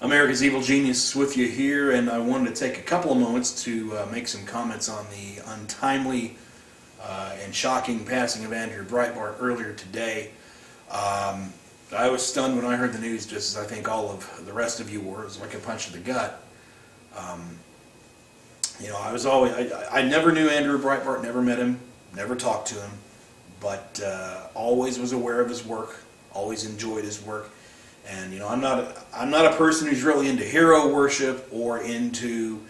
America's Evil Genius with you here, and I wanted to take a couple of moments to uh, make some comments on the untimely uh, and shocking passing of Andrew Breitbart earlier today. Um, I was stunned when I heard the news, just as I think all of the rest of you were. It was like a punch to the gut. Um, you know, I was always, I, I never knew Andrew Breitbart, never met him, never talked to him, but uh, always was aware of his work, always enjoyed his work. And you know, I'm not a, I'm not a person who's really into hero worship or into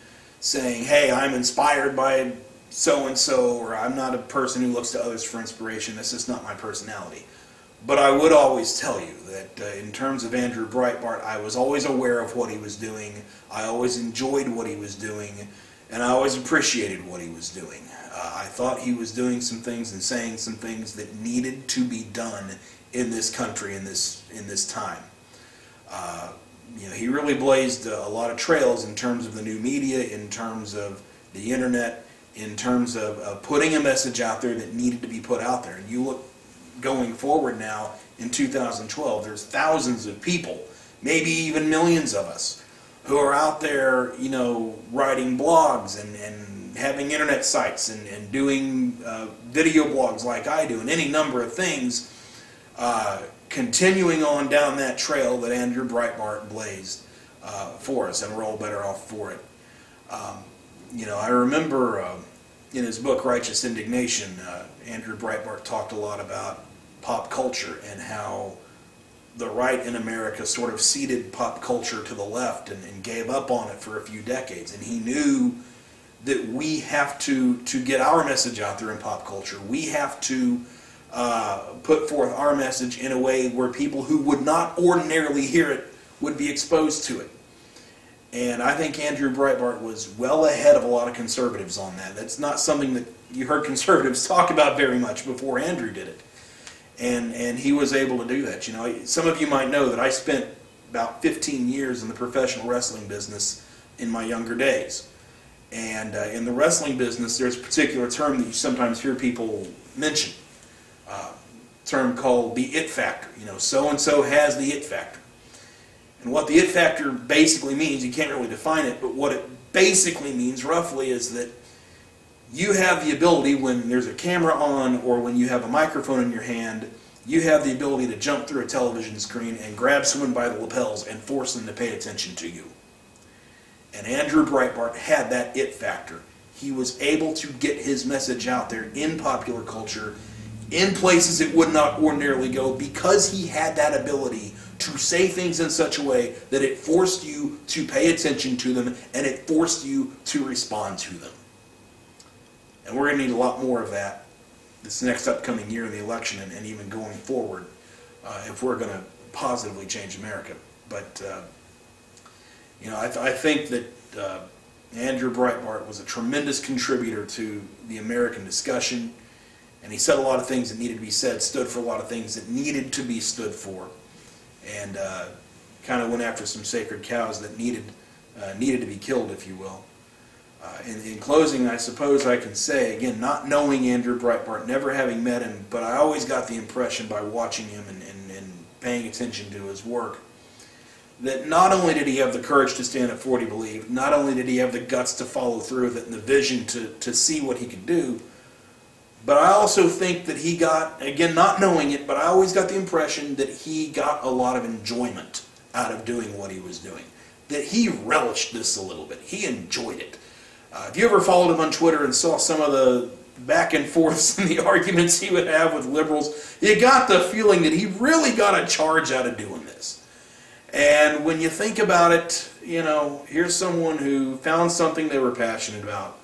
saying, "Hey, I'm inspired by so and so," or I'm not a person who looks to others for inspiration. That's just not my personality. But I would always tell you that uh, in terms of Andrew Breitbart, I was always aware of what he was doing. I always enjoyed what he was doing, and I always appreciated what he was doing. Uh, I thought he was doing some things and saying some things that needed to be done in this country in this in this time. Uh, you know, he really blazed a lot of trails in terms of the new media, in terms of the internet, in terms of, of putting a message out there that needed to be put out there. And you look going forward now in 2012, there's thousands of people, maybe even millions of us, who are out there, you know, writing blogs and, and having internet sites and, and doing uh, video blogs like I do and any number of things. Uh, continuing on down that trail that Andrew Breitbart blazed uh, for us, and we're all better off for it. Um, you know, I remember uh, in his book Righteous Indignation, uh, Andrew Breitbart talked a lot about pop culture and how the right in America sort of ceded pop culture to the left and, and gave up on it for a few decades. And he knew that we have to to get our message out there in pop culture. We have to uh, put forth our message in a way where people who would not ordinarily hear it would be exposed to it. And I think Andrew Breitbart was well ahead of a lot of conservatives on that. That's not something that you heard conservatives talk about very much before Andrew did it. And, and he was able to do that. You know, some of you might know that I spent about 15 years in the professional wrestling business in my younger days. And uh, in the wrestling business, there's a particular term that you sometimes hear people mention uh, term called the it factor. You know, so and so has the it factor. And what the it factor basically means, you can't really define it, but what it basically means roughly is that you have the ability when there's a camera on or when you have a microphone in your hand, you have the ability to jump through a television screen and grab someone by the lapels and force them to pay attention to you. And Andrew Breitbart had that it factor. He was able to get his message out there in popular culture in places it would not ordinarily go because he had that ability to say things in such a way that it forced you to pay attention to them and it forced you to respond to them. And we're going to need a lot more of that this next upcoming year in the election and, and even going forward uh, if we're going to positively change America. But, uh, you know, I, th I think that uh, Andrew Breitbart was a tremendous contributor to the American discussion. And he said a lot of things that needed to be said, stood for a lot of things that needed to be stood for, and uh, kind of went after some sacred cows that needed uh, needed to be killed, if you will. Uh, in, in, closing, I suppose I can say, again, not knowing Andrew Breitbart, never having met him, but I always got the impression by watching him and, and, and paying attention to his work that not only did he have the courage to stand what he believed, not only did he have the guts to follow through with it and the vision to, to see what he could do, but I also think that he got, again, not knowing it, but I always got the impression that he got a lot of enjoyment out of doing what he was doing. That he relished this a little bit. He enjoyed it. Uh, if you ever followed him on Twitter and saw some of the back and forths and the arguments he would have with liberals, you got the feeling that he really got a charge out of doing this. And when you think about it, you know, here's someone who found something they were passionate about,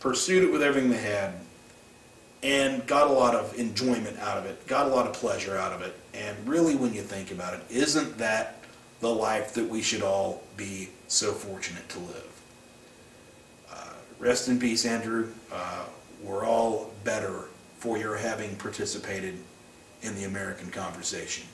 pursued it with everything they had, and got a lot of enjoyment out of it, got a lot of pleasure out of it. And really, when you think about it, isn't that the life that we should all be so fortunate to live? Uh, rest in peace, Andrew. Uh, we're all better for your having participated in the American conversation.